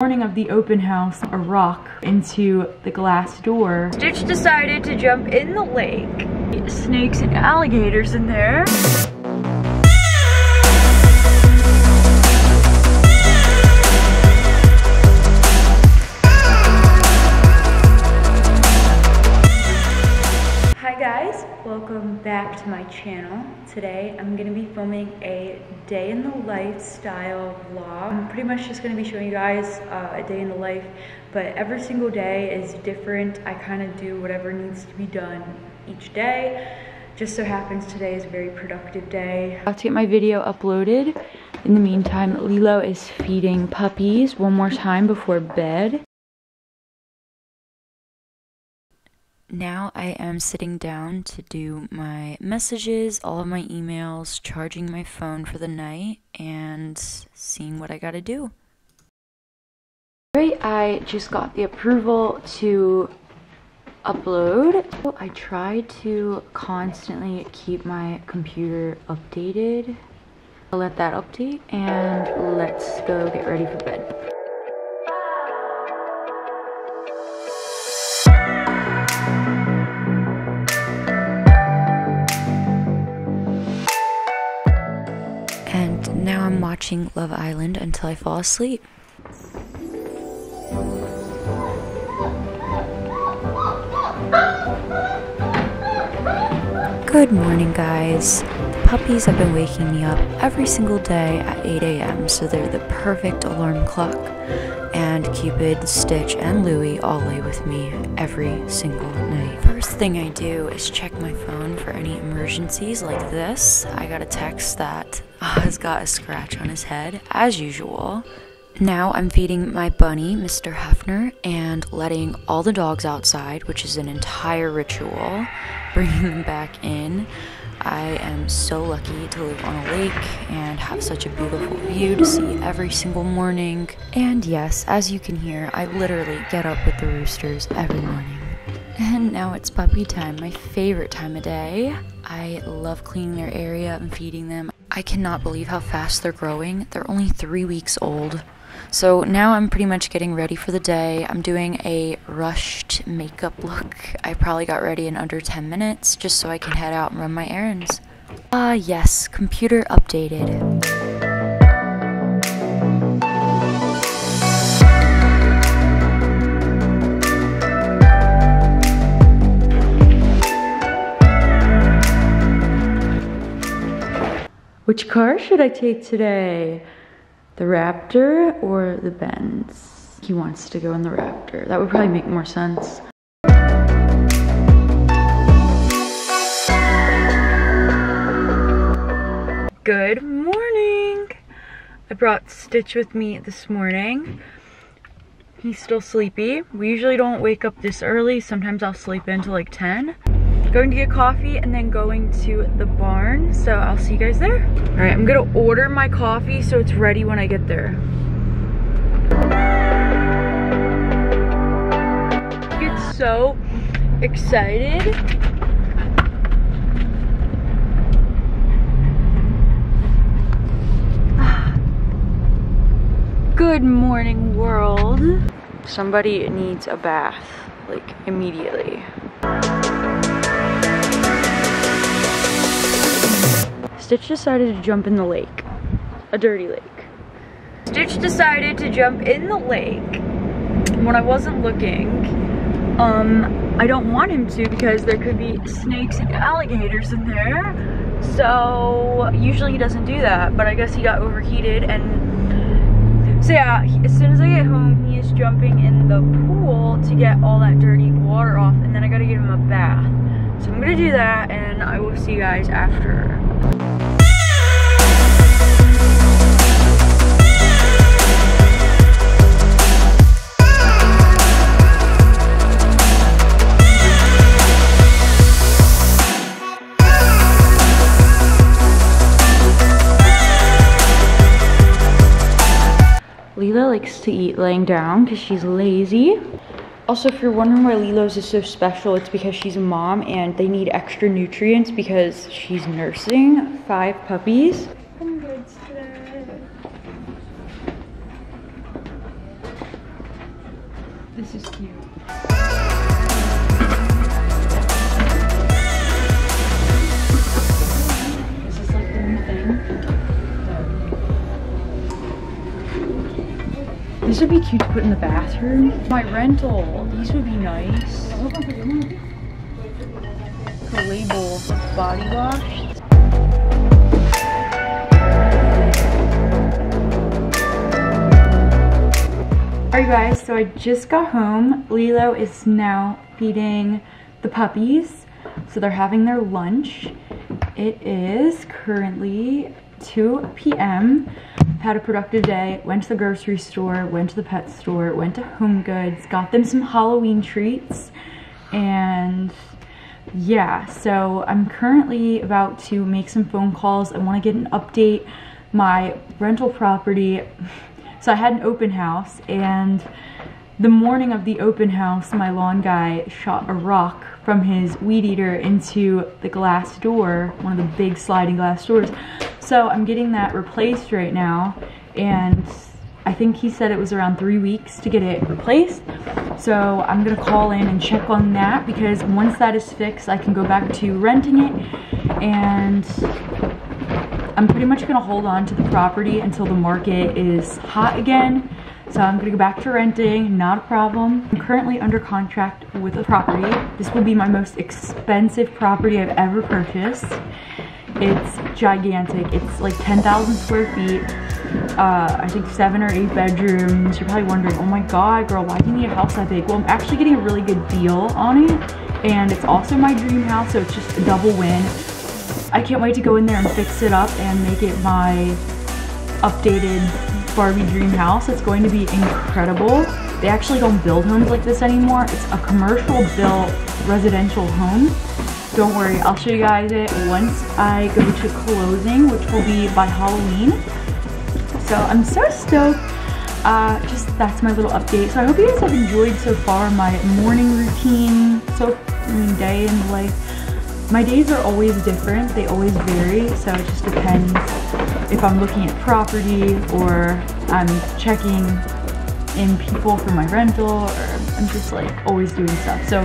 morning of the open house, a rock into the glass door. Stitch decided to jump in the lake. Snakes and alligators in there. Welcome back to my channel. Today I'm gonna be filming a day in the life style vlog. I'm pretty much just gonna be showing you guys uh, a day in the life, but every single day is different. I kind of do whatever needs to be done each day. Just so happens today is a very productive day. Have to get my video uploaded. In the meantime, Lilo is feeding puppies one more time before bed. Now I am sitting down to do my messages, all of my emails, charging my phone for the night, and seeing what I gotta do. Alright, I just got the approval to upload. I try to constantly keep my computer updated. I'll let that update and let's go get ready for bed. I'm mm. watching Love Island until I fall asleep. Good morning, guys. Puppies have been waking me up every single day at 8 a.m., so they're the perfect alarm clock. And Cupid, Stitch, and Louie all lay with me every single night. First thing I do is check my phone for any emergencies like this. I got a text that uh, has got a scratch on his head, as usual. Now I'm feeding my bunny, Mr. Hefner, and letting all the dogs outside, which is an entire ritual, bringing them back in. I am so lucky to live on a lake and have such a beautiful view to see every single morning. And yes, as you can hear, I literally get up with the roosters every morning. And now it's puppy time, my favorite time of day. I love cleaning their area and feeding them. I cannot believe how fast they're growing. They're only three weeks old. So now I'm pretty much getting ready for the day. I'm doing a rushed makeup look. I probably got ready in under 10 minutes just so I can head out and run my errands. Ah, uh, yes, computer updated. Which car should I take today? The Raptor or the Benz? He wants to go in the Raptor. That would probably make more sense. Good morning! I brought Stitch with me this morning. He's still sleepy. We usually don't wake up this early. Sometimes I'll sleep into like 10 going to get coffee and then going to the barn. So I'll see you guys there. All right, I'm gonna order my coffee so it's ready when I get there. Get so excited. Good morning, world. Somebody needs a bath, like immediately. Stitch decided to jump in the lake. A dirty lake. Stitch decided to jump in the lake when I wasn't looking. Um, I don't want him to because there could be snakes and alligators in there. So usually he doesn't do that, but I guess he got overheated and so yeah, as soon as I get home, he is jumping in the pool to get all that dirty water off and then I gotta give him a bath. So I'm gonna do that and I will see you guys after. Laying down because she's lazy. Also, if you're wondering why Lilo's is so special, it's because she's a mom and they need extra nutrients because she's nursing five puppies. This is cute. This would be cute to put in the bathroom. My rental. These would be nice. The label body wash. Alright guys, so I just got home. Lilo is now feeding the puppies. So they're having their lunch. It is currently 2 p.m. Had a productive day. Went to the grocery store, went to the pet store, went to Home Goods, got them some Halloween treats. And yeah, so I'm currently about to make some phone calls. I want to get an update. My rental property so I had an open house and the morning of the open house, my lawn guy shot a rock from his weed eater into the glass door, one of the big sliding glass doors. So I'm getting that replaced right now and I think he said it was around three weeks to get it replaced. So I'm gonna call in and check on that because once that is fixed, I can go back to renting it and I'm pretty much gonna hold on to the property until the market is hot again. So I'm gonna go back to renting, not a problem. I'm currently under contract with a property. This will be my most expensive property I've ever purchased. It's gigantic. It's like 10,000 square feet. Uh, I think seven or eight bedrooms. You're probably wondering, oh my God, girl, why do you need a house that big? Well, I'm actually getting a really good deal on it. And it's also my dream house, so it's just a double win. I can't wait to go in there and fix it up and make it my updated Barbie dream house. It's going to be incredible. They actually don't build homes like this anymore. It's a commercial built residential home. Don't worry, I'll show you guys it once I go to closing, which will be by Halloween. So I'm so stoked. Uh, just that's my little update. So I hope you guys have enjoyed so far my morning routine, so I mean, day the life my days are always different, they always vary, so it just depends if I'm looking at property or I'm checking in people for my rental or I'm just like always doing stuff. So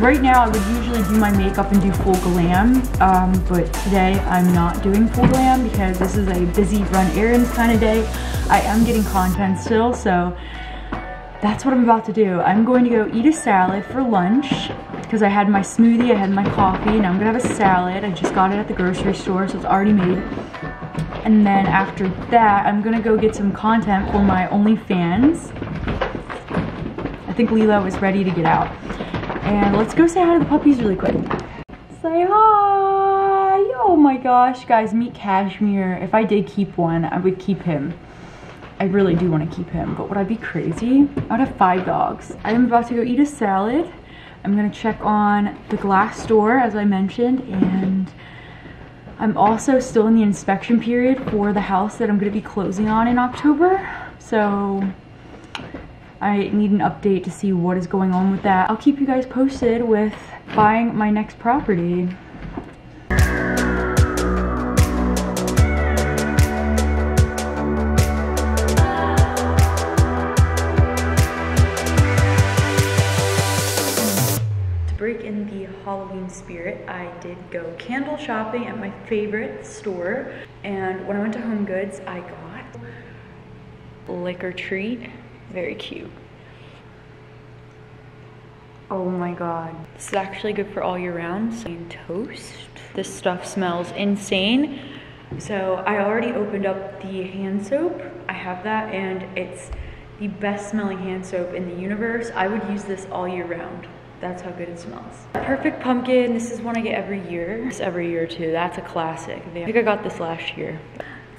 right now I would usually do my makeup and do full glam, um, but today I'm not doing full glam because this is a busy run errands kind of day. I am getting content still, so that's what I'm about to do. I'm going to go eat a salad for lunch because I had my smoothie, I had my coffee, now I'm gonna have a salad. I just got it at the grocery store, so it's already made. And then after that, I'm gonna go get some content for my OnlyFans. I think Lilo is ready to get out. And let's go say hi to the puppies really quick. Say hi! Oh my gosh, guys, meet Cashmere. If I did keep one, I would keep him. I really do want to keep him, but would I be crazy? I would have five dogs. I am about to go eat a salad. I'm gonna check on the glass door as I mentioned and I'm also still in the inspection period for the house that I'm gonna be closing on in October. So I need an update to see what is going on with that. I'll keep you guys posted with buying my next property. To break in the Halloween spirit, I did go candle shopping at my favorite store. And when I went to Home Goods, I got liquor treat. Very cute. Oh my god. This is actually good for all year round. And toast. This stuff smells insane. So I already opened up the hand soap. I have that and it's the best smelling hand soap in the universe. I would use this all year round. That's how good it smells. Perfect pumpkin, this is one I get every year. It's every year too, that's a classic. I think I got this last year.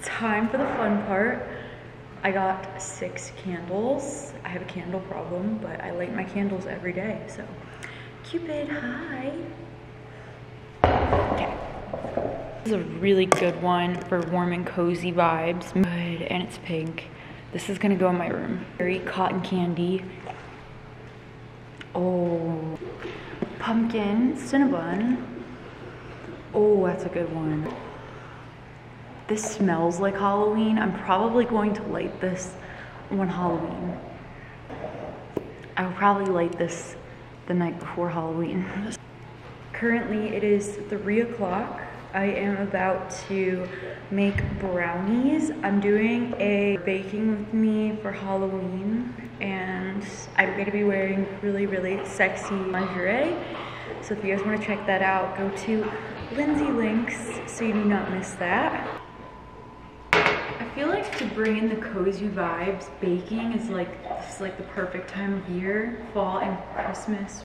Time for the fun part. I got six candles. I have a candle problem, but I light my candles every day, so. Cupid, hi. Okay. This is a really good one for warm and cozy vibes. Good, and it's pink. This is gonna go in my room. Very cotton candy. Oh, pumpkin cinnabon. Oh, that's a good one. This smells like Halloween. I'm probably going to light this on Halloween. I will probably light this the night before Halloween. Currently it is three o'clock. I am about to make brownies. I'm doing a baking with me for Halloween and I'm gonna be wearing really, really sexy lingerie. So if you guys wanna check that out, go to Linsey Links so you do not miss that. I feel like to bring in the cozy vibes, baking is like, this is like the perfect time of year, fall and Christmas